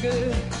good.